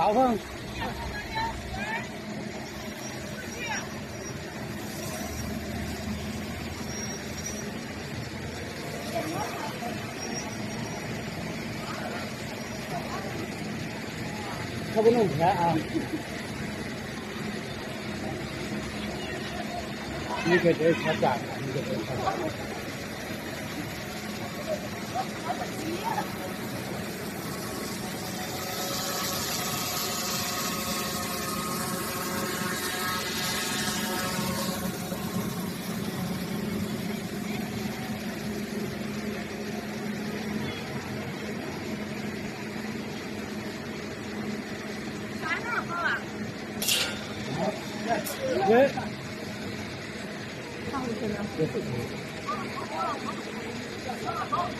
pháo không? Không có nông à? Như cái đấy khá giả, như cái đấy khá giả. 上回怎么？对。好